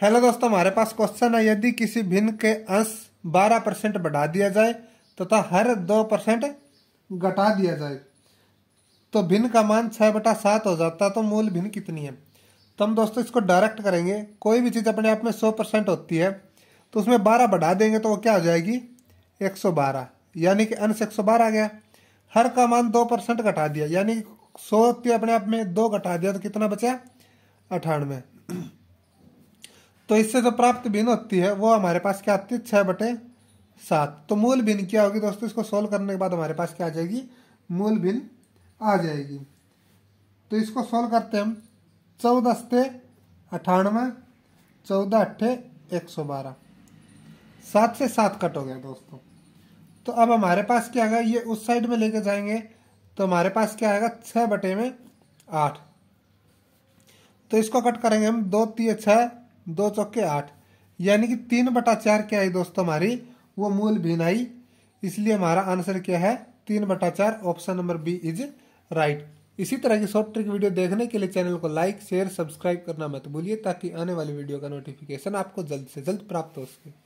Hello दोस्तों, हमारे पास question है। यदि किसी भिन्न के अंश 12 परसेंट बढ़ा दिया जाए, तथा तो हर दो परसेंट घटा दिया जाए तो भिन्न का मान छह बटा सात हो जाता तो मूल भिन्न कितनी है? तो हम दोस्तों, इसको डायरेक्ट करेंगे। कोई भी चीज़ अपने आप में सौ परसेंट होती है तो उसमें बारह बढ़ा देंगे तो वो क्या हो जाएगी? एक सौ बारह। यानी कि अंश एक सौ बारह आ गया। हर का मान दो परसेंट घटा दिया। यानी सौ अपने आप में दो घटा दिया तो कितना बचा? अठानवे। तो इससे जो प्राप्त भिन्न होती है, वो हमारे पास क्या आती है? छह बटे सात। तो मूल भिन्न क्या होगी दोस्तों? इसको सोल्व करने के बाद हमारे पास क्या आ जाएगी? मूल भिन्न आ जाएगी। तो इसको सोल्व करते हम। चौदह से अठानवे, चौदह अट्ठे एक सौ बारह। सात से सात कट हो गया दोस्तों। तो अब हमारे पास क्या आएगा? ये उस साइड में लेके जाएँगे। तो हमारे पास क्या आएगा? छह बटे में आठ। तो इसको कट करेंगे हम। दो, तीन, छह दो चौके आठ। यानी कि तीन बटा चार क्या है दोस्तों हमारी? वो मूल भिन्न आई। इसलिए हमारा आंसर क्या है? तीन बटा चार, option number B is right. इसी तरह की शॉर्ट ट्रिक वीडियो देखने के लिए चैनल को लाइक, शेयर, सब्सक्राइब करना मत भूलिए ताकि आने वाली वीडियो का नोटिफिकेशन आपको जल्द से जल्द प्राप्त हो सके।